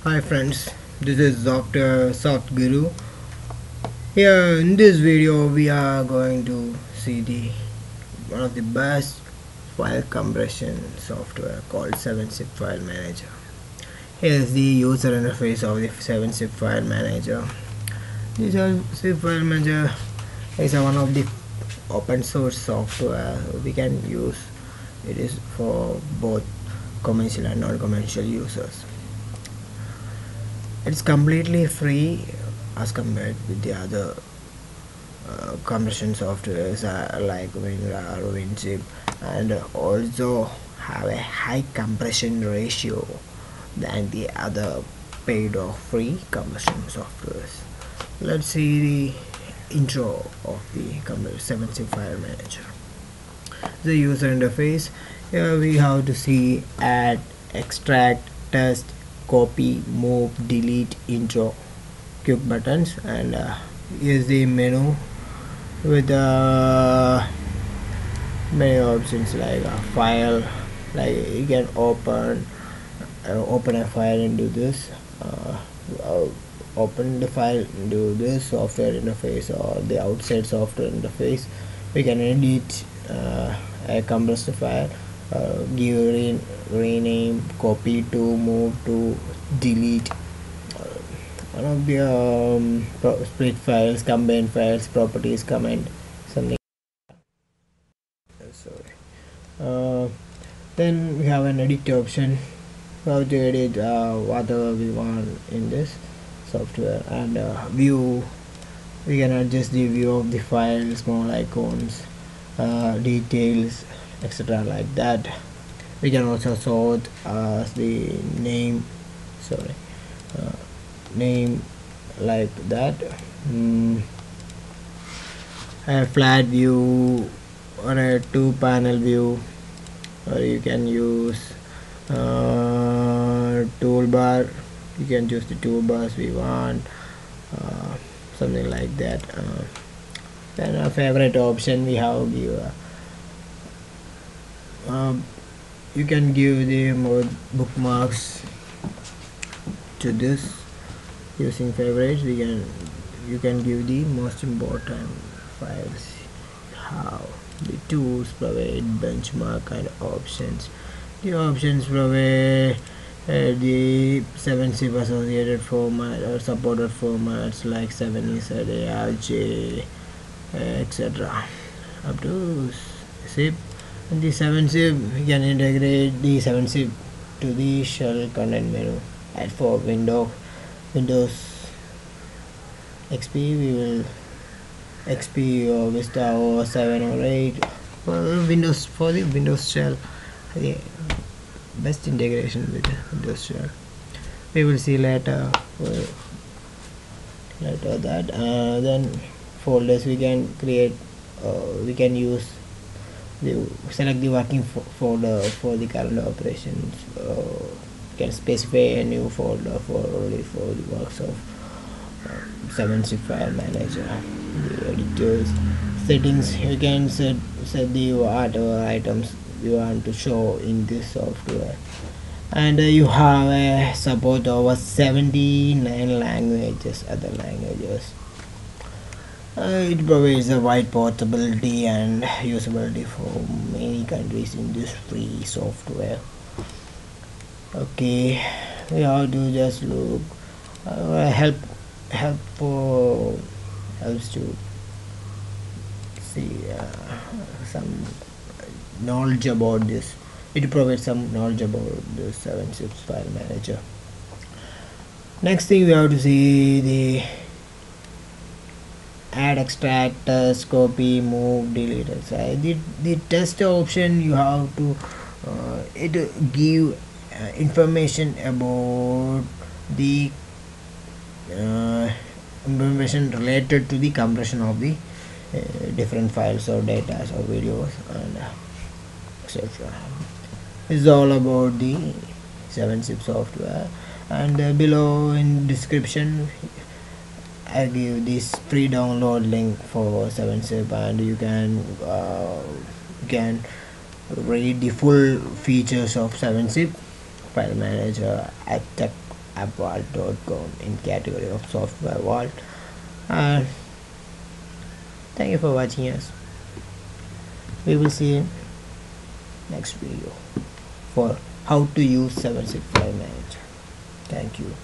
Hi friends, this is Dr. Soft Guru. Here in this video we are going to see the one of the best file compression software called 7-zip file manager. Here is the user interface of the 7-zip file manager. This 7-zip file manager is one of the open source software we can use. It is for both commercial and non-commercial users it's completely free as compared with the other uh, compression softwares uh, like WinRAR WinZip and also have a high compression ratio than the other paid or free compression softwares let's see the intro of the 7zip file manager. The user interface. Here we have to see add extract test copy move delete intro quick buttons and uh, the menu with uh, many options like a file. Like you can open uh, open a file and do this. Uh, uh open the file and do this software interface or the outside software interface. We can edit uh, a compressed file uh, give re rename copy to move to delete. Uh, one of the um, split files combine files properties comment something. Sorry. Uh, then we have an edit option. How to edit uh, whatever we want in this software. And uh, view. We can adjust the view of the files small icons uh, details etc like that. We can also sort as the name sorry uh, name like that. Mm. a flat view or a two panel view or you can use uh, toolbar. You can choose the toolbars we want uh, something like that uh, then our favorite option we have give um, you can give the bookmarks to this using favorites we can you can give the most important files how the tools provide benchmark and options the options provide uh, the 7zip associated format or supported formats like 7z, ARJ, etc. up to zip the 7zip we can integrate the 7zip to the shell context menu. And for window windows xp we will xp or vista or 7 or 8 for windows for the windows shell the best integration with windows shell. We will see later later that. Uh, then folders we can create uh, we can use the select the working folder for the current operations uh, can specify a new folder for only for the works of uh, 7zip file manager. The editors settings you can set set the whatever items you want to show in this software. And uh, you have a support over 79 languages other languages. uh, it provides a wide portability and usability for many countries in this free software. Okay we have to just look uh, help help for helps to see uh, some knowledge about this. It provides some knowledge about the 7zip file manager. Next thing we have to see the add extract test copy move delete so the, the test option you have to uh, it give uh, information about the uh, information related to the compression of the uh, different files or data or videos and uh, etc is all about the 7zip software. And uh, below in description I give this free download link for 7zip and you can uh, can read the full features of 7zip file manager at appvault.com in category of software vault. And thank you for watching us. We will see next video for how to use 7zip file manager. Thank you